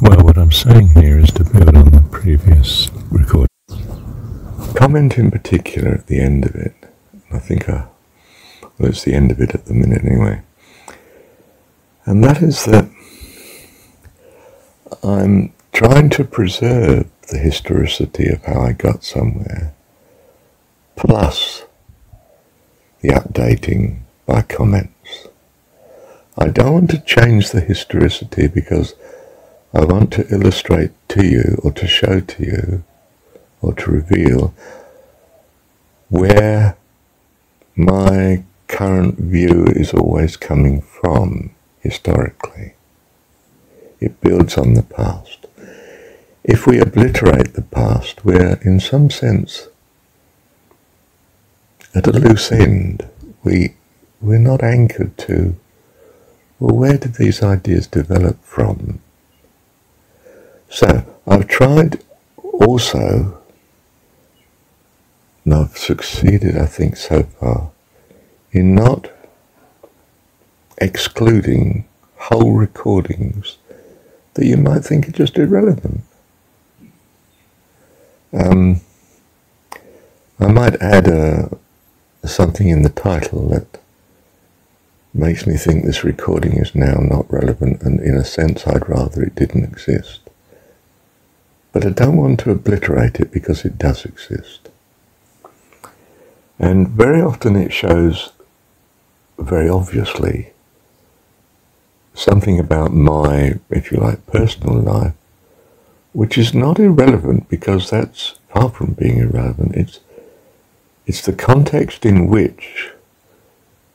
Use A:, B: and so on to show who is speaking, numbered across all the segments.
A: Well, what I'm saying here is to build on the previous record.
B: Comment in particular at the end of it. I think I, well, it's the end of it at the minute anyway. And that is that I'm trying to preserve the historicity of how I got somewhere, plus the updating by comments. I don't want to change the historicity because I want to illustrate to you or to show to you or to reveal where my current view is always coming from historically. It builds on the past. If we obliterate the past, we're in some sense at a loose end. We, we're not anchored to, well, where did these ideas develop from? So I've tried also, and I've succeeded, I think, so far, in not excluding whole recordings that you might think are just irrelevant. Um, I might add a, something in the title that makes me think this recording is now not relevant, and in a sense, I'd rather it didn't exist. But I don't want to obliterate it because it does exist. And very often it shows very obviously something about my, if you like, personal life, which is not irrelevant because that's far from being irrelevant. It's, it's the context in which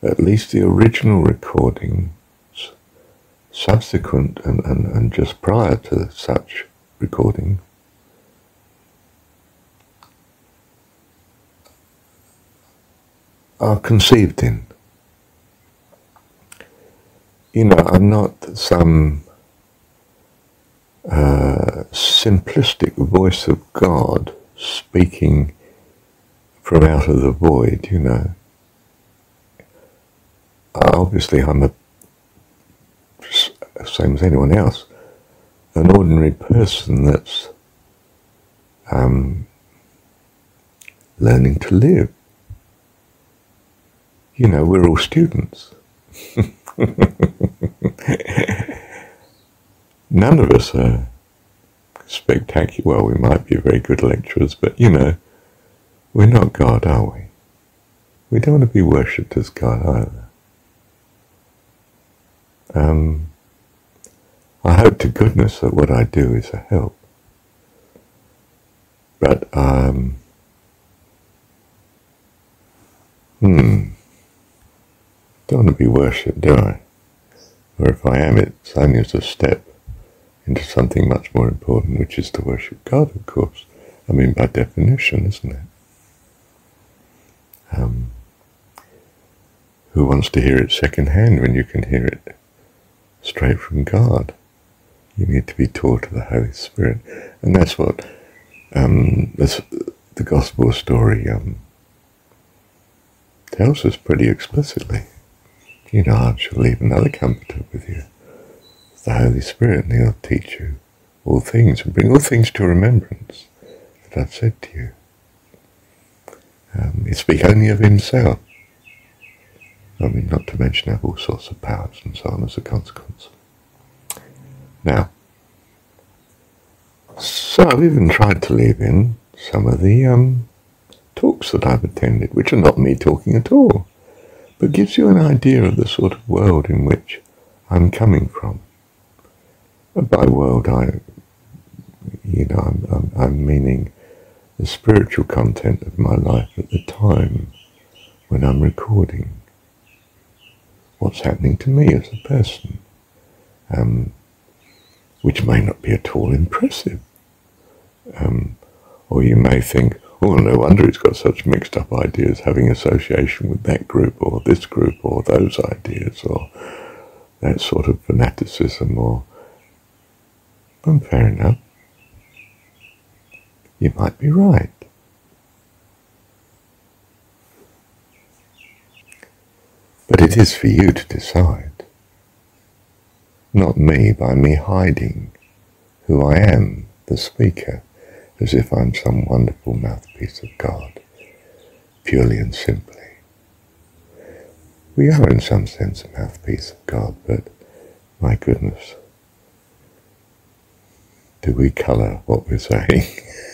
B: at least the original recordings, subsequent and, and, and just prior to such recording, are conceived in. You know, I'm not some uh, simplistic voice of God speaking from out of the void, you know. Obviously, I'm a same as anyone else, an ordinary person that's um, learning to live you know, we're all students. None of us are spectacular. Well, we might be very good lecturers, but you know, we're not God, are we? We don't want to be worshipped as God either. Um, I hope to goodness that what I do is a help. But, um, hmm. Don't want to be worshipped, do I? Or if I am, it's only as a step into something much more important, which is to worship God, of course. I mean, by definition, isn't it? Um, who wants to hear it secondhand when you can hear it straight from God? You need to be taught of the Holy Spirit. And that's what um, the gospel story um, tells us pretty explicitly you know, I shall leave another comforter with you, the Holy Spirit, and he'll teach you all things and bring all things to remembrance that I've said to you. Um, he speak only of himself. I mean, not to mention have all sorts of powers and so on as a consequence. Now, so I've even tried to leave in some of the um, talks that I've attended, which are not me talking at all but gives you an idea of the sort of world in which I'm coming from. By world, I, you know, I'm, I'm, I'm meaning the spiritual content of my life at the time when I'm recording. What's happening to me as a person, um, which may not be at all impressive. Um, or you may think, Oh, no wonder he's got such mixed up ideas, having association with that group or this group or those ideas or that sort of fanaticism or. Well, fair enough. You might be right. But it is for you to decide. Not me by me hiding who I am, the speaker, as if I'm some wonderful mouthpiece of God, purely and simply. We are in some sense a mouthpiece of God, but my goodness, do we colour what we're saying?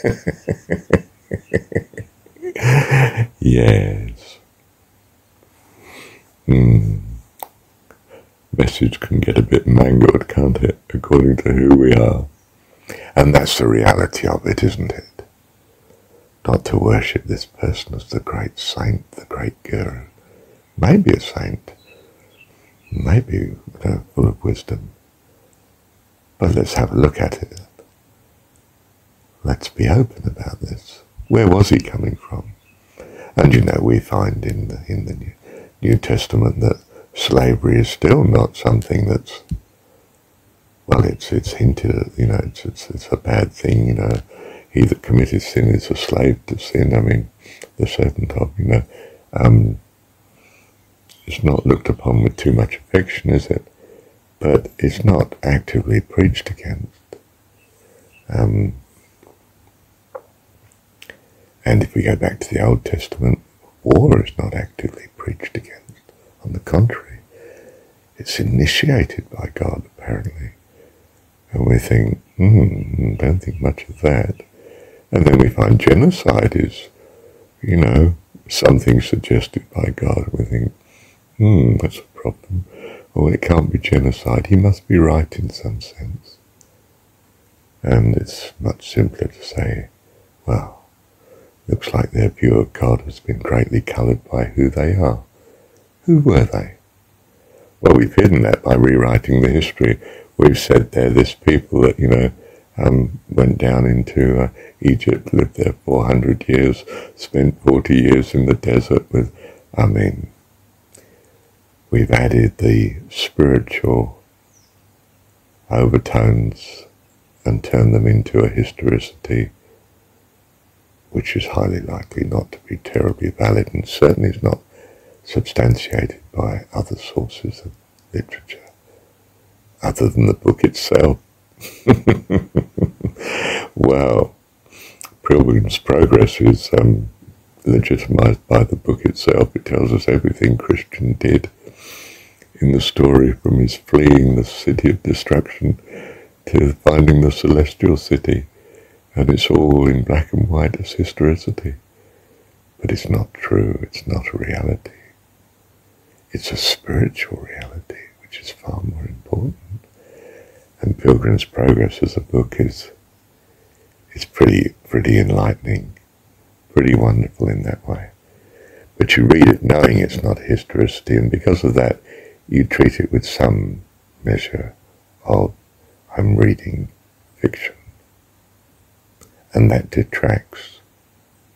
B: yes. Hmm. Message can get a bit mangled, can't it, according to who we are? And that's the reality of it, isn't it? Not to worship this person as the great saint, the great guru. Maybe a saint, maybe know, full of wisdom. But let's have a look at it. Let's be open about this. Where was he coming from? And you know, we find in the, in the New, New Testament that slavery is still not something that's well, it's it's hinted at, you know, it's it's it's a bad thing, you know. He that committeth sin is a slave to sin. I mean, the serpent of, you know, um, it's not looked upon with too much affection, is it? But it's not actively preached against. Um, and if we go back to the Old Testament, war is not actively preached against. On the contrary, it's initiated by God, apparently. And we think, hmm, don't think much of that. And then we find genocide is, you know, something suggested by God. We think, hmm, that's a problem. Well, it can't be genocide. He must be right in some sense. And it's much simpler to say, well, looks like their view of God has been greatly coloured by who they are. Who were they? Well, we've hidden that by rewriting the history. We've said they're this people that, you know, um, went down into uh, Egypt, lived there 400 years, spent 40 years in the desert with, I mean, we've added the spiritual overtones and turned them into a historicity which is highly likely not to be terribly valid and certainly is not substantiated by other sources of literature other than the book itself. well, Pilgrim's Progress is um, legitimized by the book itself. It tells us everything Christian did in the story from his fleeing the city of destruction to finding the celestial city. And it's all in black and white as historicity. But it's not true. It's not a reality. It's a spiritual reality, which is far more important. And Pilgrim's Progress as a book is is pretty pretty enlightening, pretty wonderful in that way. But you read it knowing it's not historicity, and because of that, you treat it with some measure of I'm reading fiction. And that detracts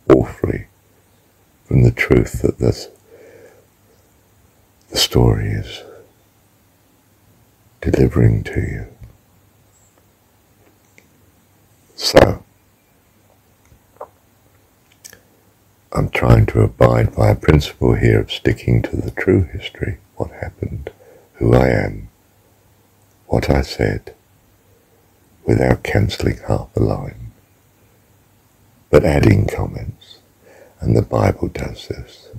B: awfully from the truth that this the story is delivering to you. So, I'm trying to abide by a principle here of sticking to the true history, what happened, who I am, what I said, without cancelling half a line, but adding comments. And the Bible does this.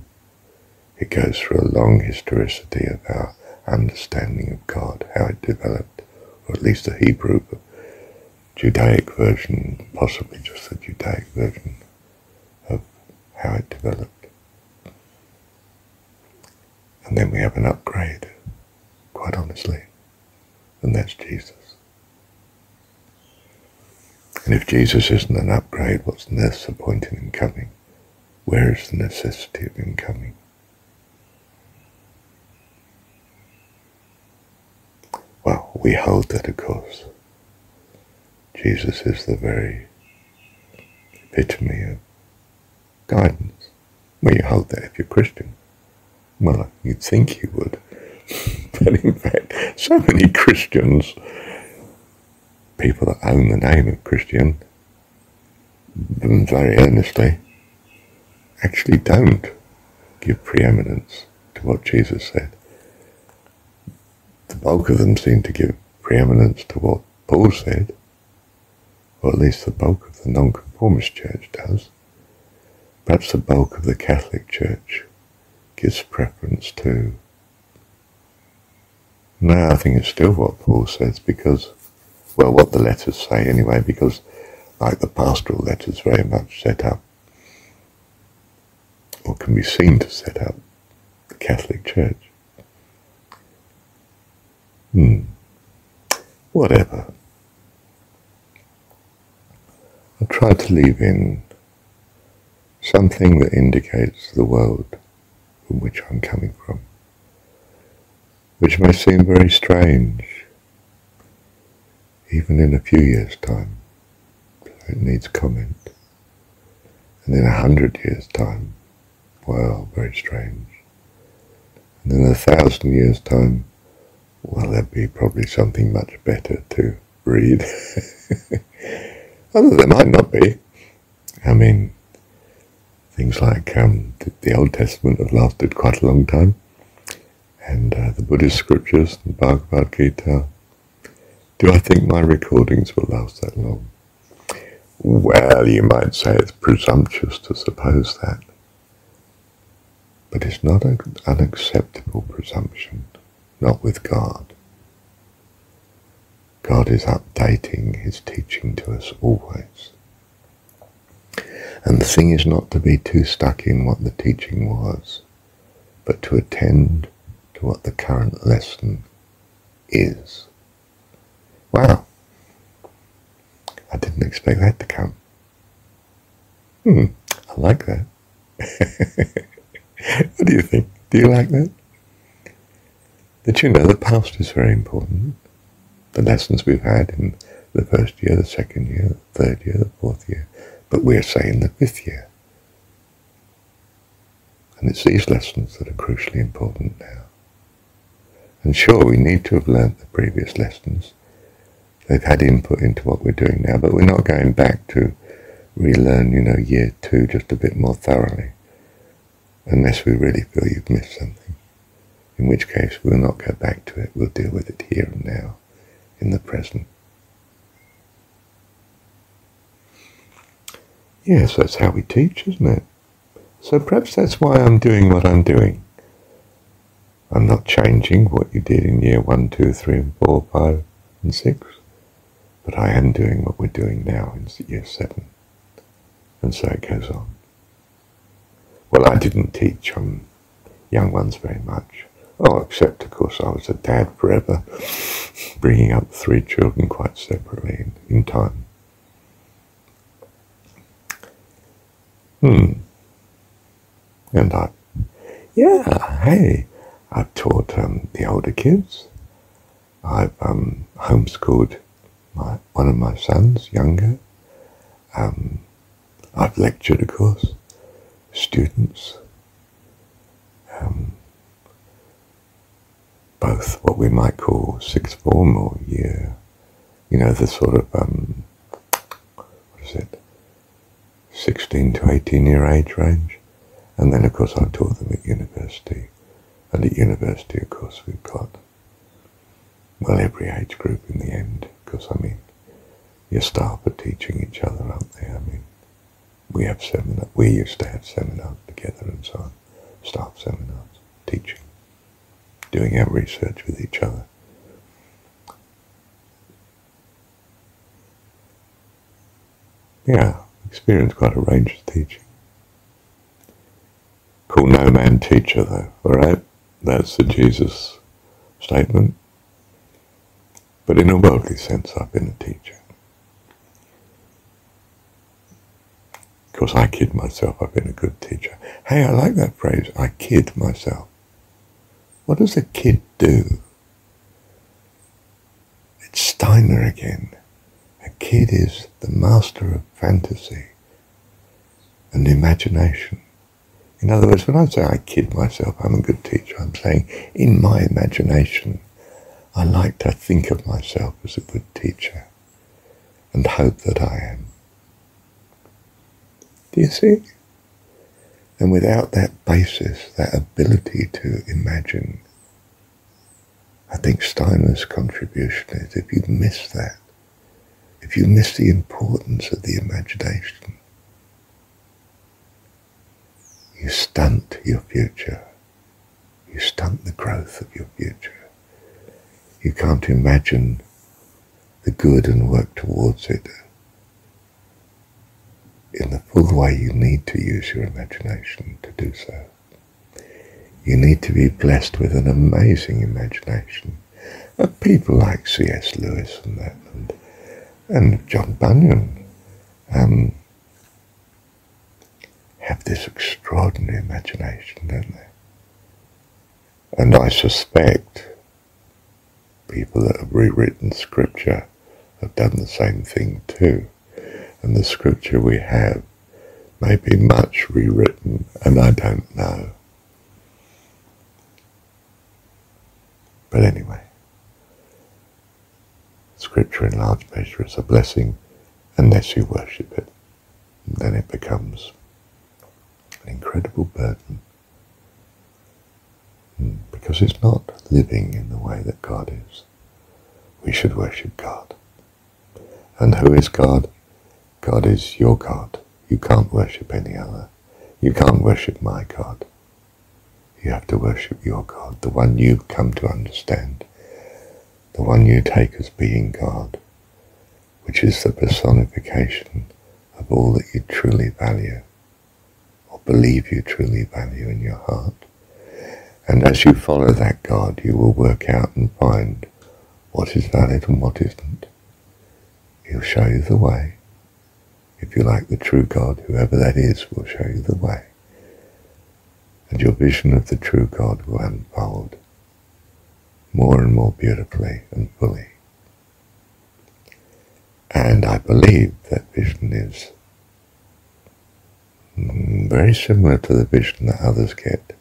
B: It goes through a long historicity of our understanding of God, how it developed, or at least the Hebrew Judaic version, possibly just the Judaic version of how it developed. And then we have an upgrade, quite honestly, and that's Jesus. And if Jesus isn't an upgrade, what's the point in him coming? Where is the necessity of him coming? Well, we hold that, of course. Jesus is the very epitome of guidance. Well, you hold that if you're Christian. Well, you'd think you would. but in fact, so many Christians, people that own the name of Christian, very earnestly, actually don't give preeminence to what Jesus said. The bulk of them seem to give preeminence to what Paul said or at least the bulk of the nonconformist church does. Perhaps the bulk of the Catholic Church gives preference to. No, I think it's still what Paul says because, well, what the letters say anyway, because like the pastoral letters very much set up, or can be seen to set up, the Catholic Church. Hmm. Whatever. I try to leave in something that indicates the world from which I'm coming from, which may seem very strange, even in a few years' time. it needs comment. And in a hundred years' time, well, very strange. And in a thousand years' time, well, there'd be probably something much better to read. Although there might not be. I mean, things like um, the Old Testament have lasted quite a long time, and uh, the Buddhist scriptures, the Bhagavad Gita. Do I think my recordings will last that long? Well, you might say it's presumptuous to suppose that, but it's not an unacceptable presumption not with God. God is updating his teaching to us always. And the thing is not to be too stuck in what the teaching was, but to attend to what the current lesson is. Wow. I didn't expect that to come. Hmm, I like that. what do you think? Do you like that? Did you know the past is very important? The lessons we've had in the first year, the second year, the third year, the fourth year, but we're saying the fifth year. And it's these lessons that are crucially important now. And sure, we need to have learnt the previous lessons. They've had input into what we're doing now, but we're not going back to relearn, you know, year two just a bit more thoroughly, unless we really feel you've missed something in which case we'll not go back to it, we'll deal with it here and now, in the present. Yes, that's how we teach, isn't it? So perhaps that's why I'm doing what I'm doing. I'm not changing what you did in year one, two, three, and four, five, and six, but I am doing what we're doing now in year seven. And so it goes on. Well, I didn't teach on young ones very much. Oh, except, of course, I was a dad forever, bringing up three children quite separately in, in time. Hmm. And I, yeah, hey, I've taught um, the older kids. I've um, homeschooled my, one of my sons, younger. Um, I've lectured, of course, students. Um, both what we might call sixth form or year, you know, the sort of, um, what is it, 16 to 18 year age range. And then, of course, I taught them at university. And at university, of course, we've got, well, every age group in the end, because, I mean, your staff are teaching each other, aren't they? I mean, we have seminars, we used to have seminars together and so on, staff seminars, teaching doing our research with each other. Yeah, experienced quite a range of teaching. Call no man teacher though, alright? That's the Jesus statement. But in a worldly sense, I've been a teacher. Of course, I kid myself I've been a good teacher. Hey, I like that phrase, I kid myself. What does a kid do? It's Steiner again. A kid is the master of fantasy and imagination. In other words, when I say I kid myself, I'm a good teacher, I'm saying in my imagination, I like to think of myself as a good teacher and hope that I am. Do you see? And without that basis, that ability to imagine, I think Steiner's contribution is if you miss that, if you miss the importance of the imagination, you stunt your future. You stunt the growth of your future. You can't imagine the good and work towards it in the full way you need to use your imagination to do so. You need to be blessed with an amazing imagination people like C.S. Lewis and that, and, and John Bunyan um, have this extraordinary imagination, don't they? And I suspect people that have rewritten scripture have done the same thing too. And the scripture we have may be much rewritten, and I don't know. But anyway, Scripture in large measure is a blessing unless you worship it. Then it becomes an incredible burden hmm, because it's not living in the way that God is. We should worship God. And who is God? God is your God. You can't worship any other. You can't worship my God. You have to worship your God, the one you've come to understand, the one you take as being God, which is the personification of all that you truly value or believe you truly value in your heart. And as you follow that God, you will work out and find what is valid and what isn't. He'll show you the way. If you like the true God, whoever that is will show you the way and your vision of the true God will unfold more and more beautifully and fully. And I believe that vision is mm, very similar to the vision that others get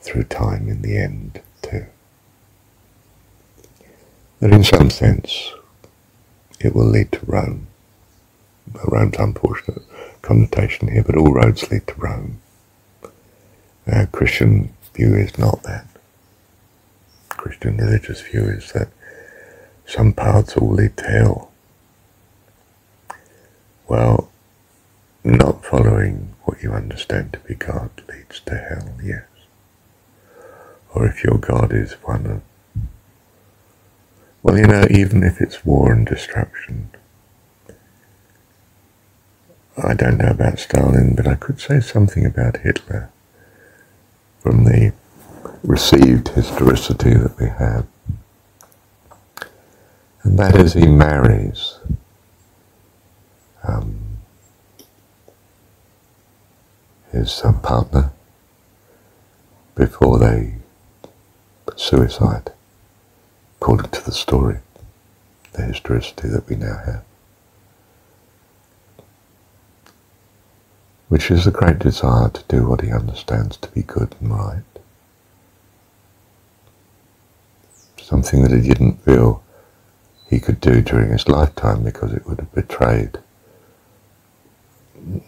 B: through time in the end too. That in some sense it will lead to Rome. Rome's unfortunate connotation here, but all roads lead to Rome. Our Christian view is not that. Christian religious view is that some paths all lead to hell. Well, not following what you understand to be God leads to hell, yes. Or if your God is one of, well, you know, even if it's war and destruction, I don't know about Stalin, but I could say something about Hitler from the received historicity that we have. And that is he marries um, his um, partner before they suicide, according to the story, the historicity that we now have. Which is the great desire to do what he understands to be good and right. Something that he didn't feel he could do during his lifetime because it would have betrayed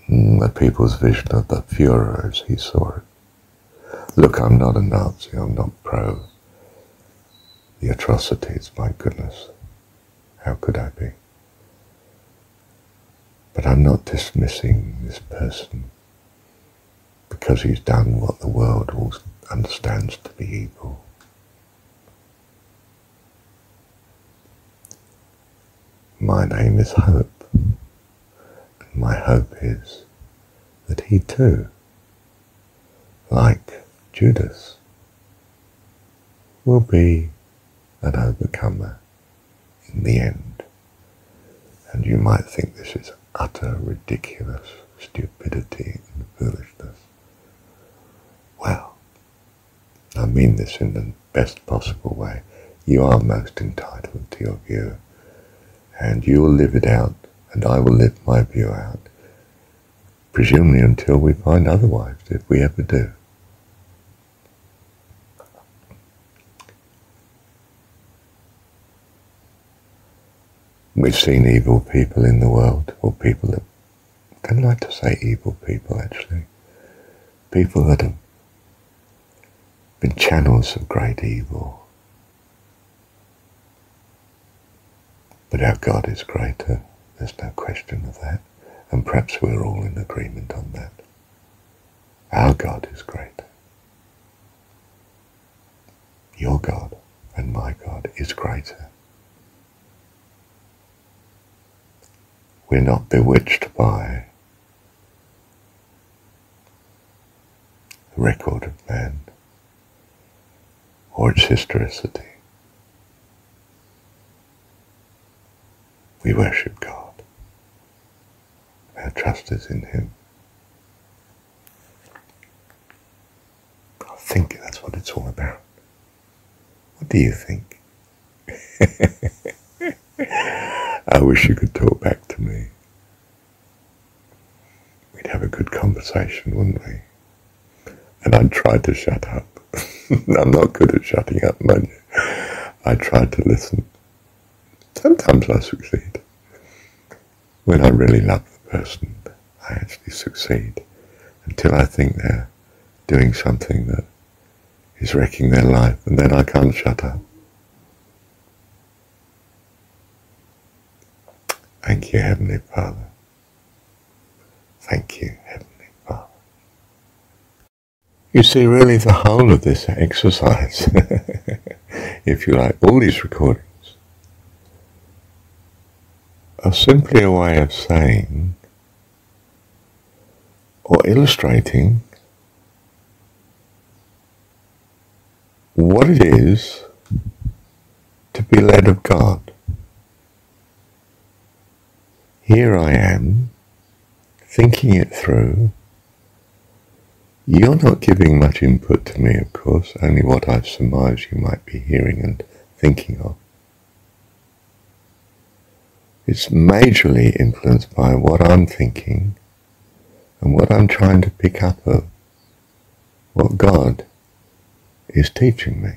B: the people's vision of the Fuhrer as he saw it. Look, I'm not a Nazi, I'm not pro the atrocities, my goodness. How could I be? But I'm not dismissing this person because he's done what the world understands to be evil. My name is Hope, and my hope is that he too, like Judas, will be an overcomer in the end. And you might think this is utter ridiculous stupidity and foolishness. Well, I mean this in the best possible way. You are most entitled to your view, and you will live it out, and I will live my view out, presumably until we find otherwise, if we ever do. We've seen evil people in the world, or people that, I don't like to say evil people actually, people that have been channels of great evil. But our God is greater. There's no question of that. And perhaps we're all in agreement on that. Our God is greater. Your God and my God is greater. We're not bewitched by the record of man or its historicity. We worship God. Our trust is in Him. I think that's what it's all about. What do you think? I wish you could talk back to me. We'd have a good conversation, wouldn't we? And I'd try to shut up. I'm not good at shutting up, mind you. I try to listen. Sometimes I succeed. When I really love the person, I actually succeed until I think they're doing something that is wrecking their life, and then I can't shut up. Thank you, Heavenly Father. Thank you, Heavenly Father. You see, really, the whole of this exercise, if you like, all these recordings, are simply a way of saying or illustrating what it is to be led of God. Here I am, thinking it through. You're not giving much input to me, of course, only what I've surmised you might be hearing and thinking of. It's majorly influenced by what I'm thinking and what I'm trying to pick up of, what God is teaching me.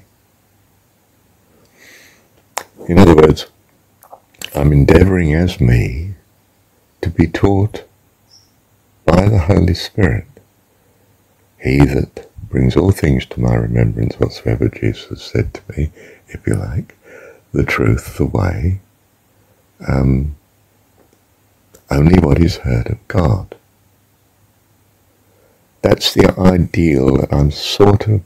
B: In other words, I'm endeavoring as me to be taught by the Holy Spirit. He that brings all things to my remembrance whatsoever Jesus said to me, if you like, the truth, the way, um, only what is heard of God. That's the ideal that I'm sort of,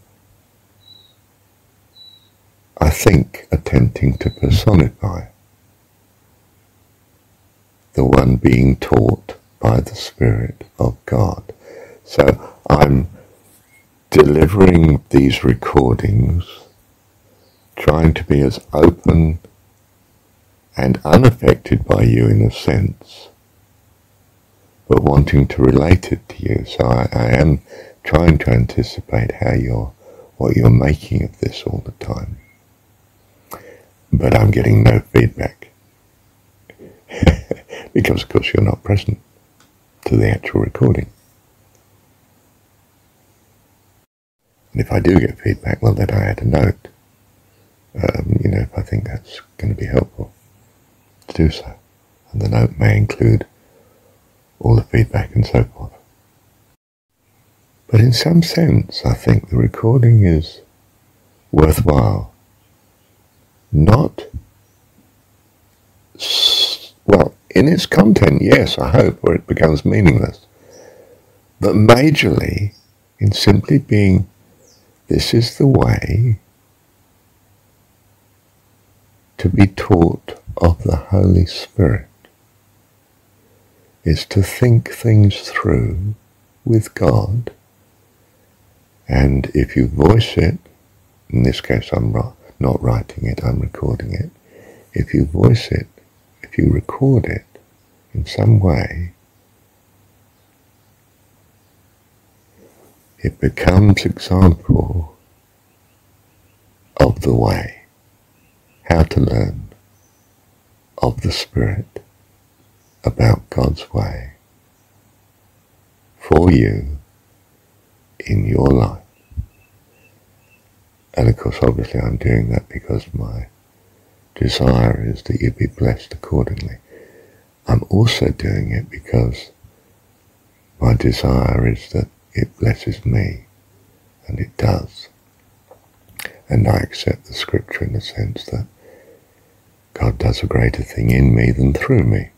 B: I think, attempting to personify. The one being taught by the Spirit of God. So I'm delivering these recordings, trying to be as open and unaffected by you in a sense, but wanting to relate it to you. So I, I am trying to anticipate how you're, what you're making of this all the time. But I'm getting no feedback. because of course you're not present to the actual recording. And if I do get feedback, well then I add a note. Um, you know, if I think that's going to be helpful to do so. And the note may include all the feedback and so forth. But in some sense, I think the recording is worthwhile. Not, in its content, yes, I hope, or it becomes meaningless. But majorly in simply being, this is the way to be taught of the Holy Spirit is to think things through with God. And if you voice it, in this case I'm not writing it, I'm recording it. If you voice it, if you record it in some way, it becomes example of the way, how to learn of the Spirit about God's way for you in your life. And of course, obviously, I'm doing that because my desire is that you be blessed accordingly. I'm also doing it because my desire is that it blesses me, and it does. And I accept the scripture in the sense that God does a greater thing in me than through me.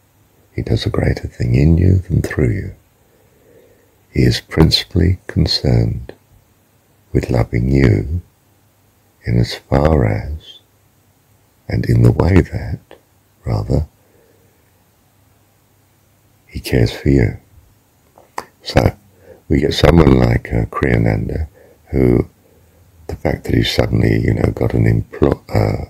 B: He does a greater thing in you than through you. He is principally concerned with loving you in as far as, and in the way that, rather, he cares for you. So, we get someone like uh, Kriyananda who the fact that he's suddenly, you know, got an employ, uh,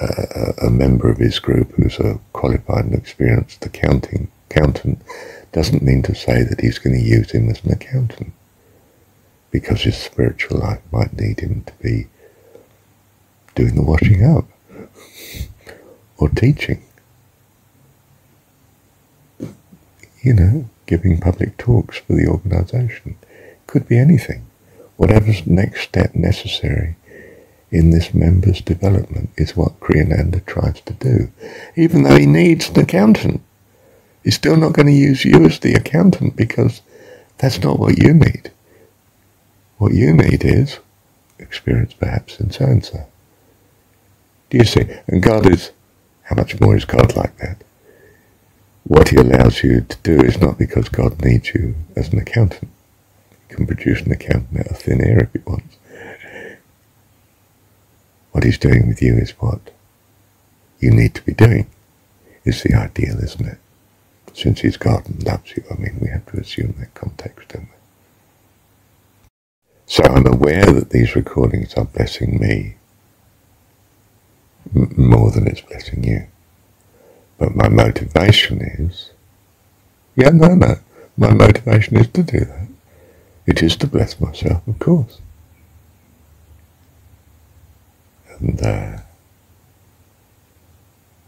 B: uh, a member of his group who's a qualified and experienced accounting accountant doesn't mean to say that he's going to use him as an accountant because his spiritual life might need him to be doing the washing up or teaching. You know, giving public talks for the organization. Could be anything. Whatever's next step necessary in this member's development is what Kriyananda tries to do. Even though he needs an accountant, he's still not going to use you as the accountant because that's not what you need. What you need is experience perhaps in so-and-so. Do you see? And God is, how much more is God like that? What he allows you to do is not because God needs you as an accountant. He can produce an accountant out of thin air if he wants. What he's doing with you is what you need to be doing, is the ideal, isn't it? Since he's God and loves you, I mean, we have to assume that context, don't we? So I'm aware that these recordings are blessing me more than it's blessing you. But my motivation is, yeah, no, no, my motivation is to do that. It is to bless myself, of course. And, uh,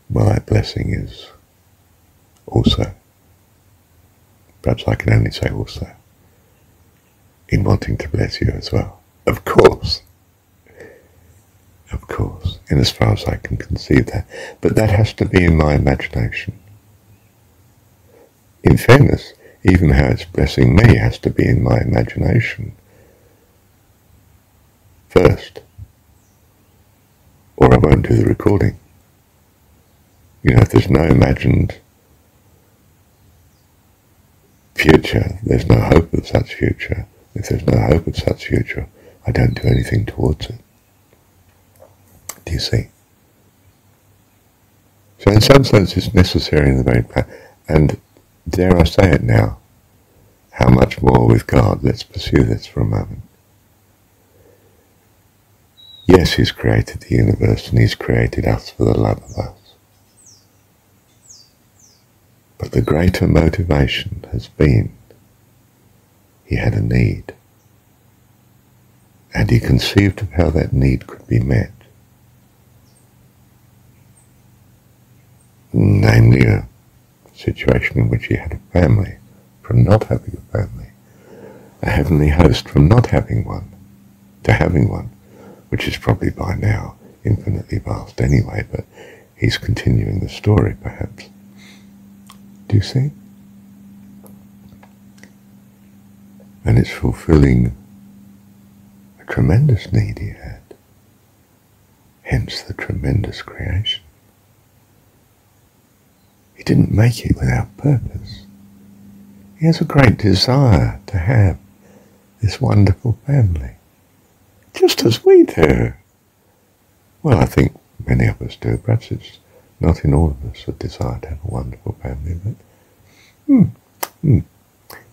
B: my blessing is also, perhaps I can only say also, in wanting to bless you as well. Of course. In as far as I can conceive that. But that has to be in my imagination. In fairness, even how it's blessing me has to be in my imagination first or I won't do the recording. You know, if there's no imagined future, there's no hope of such future. If there's no hope of such future, I don't do anything towards it. Do you see? So in some sense it's necessary in the very plan. And dare I say it now, how much more with God? Let's pursue this for a moment. Yes, He's created the universe and He's created us for the love of us. But the greater motivation has been He had a need. And He conceived of how that need could be met. Namely, a situation in which He had a family from not having a family, a heavenly host from not having one to having one which is probably by now infinitely vast anyway, but he's continuing the story perhaps. Do you see? And it's fulfilling a tremendous need he had, hence the tremendous creation. He didn't make it without purpose. He has a great desire to have this wonderful family just as we do. Well, I think many of us do. Perhaps it's not in all of us a desire to have a wonderful family, but hmm, hmm,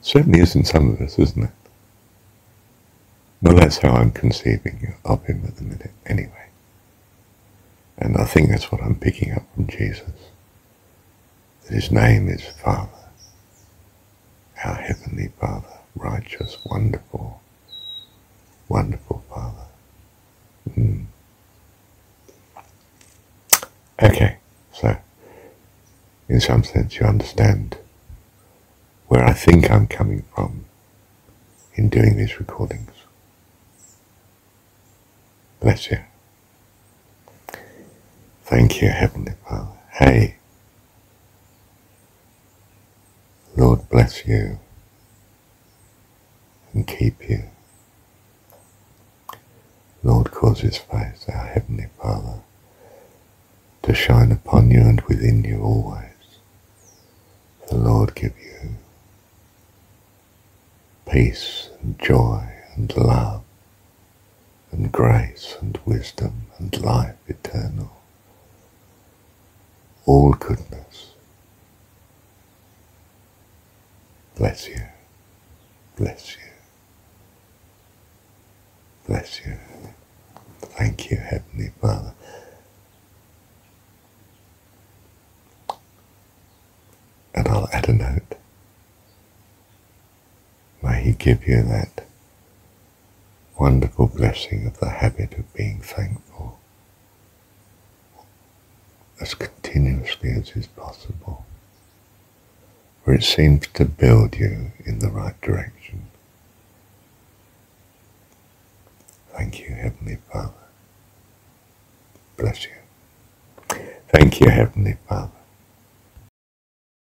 B: certainly is in some of us, isn't it? Well, that's how I'm conceiving of him at the minute, anyway. And I think that's what I'm picking up from Jesus. His name is Father, our Heavenly Father, righteous, wonderful, Wonderful, Father. Mm. Okay, so in some sense you understand where I think I'm coming from in doing these recordings. Bless you. Thank you, Heavenly Father. Hey, Lord bless you and keep you. Lord, cause his face, our Heavenly Father, to shine upon you and within you always. The Lord give you peace and joy and love and grace and wisdom and life eternal. All goodness. Bless you. Bless you. Bless you. Thank you, Heavenly Father. And I'll add a note. May He give you that wonderful blessing of the habit of being thankful as continuously as is possible, for it seems to build you in the right direction. Thank you, Heavenly Father. Bless you. Thank you, Heavenly Father.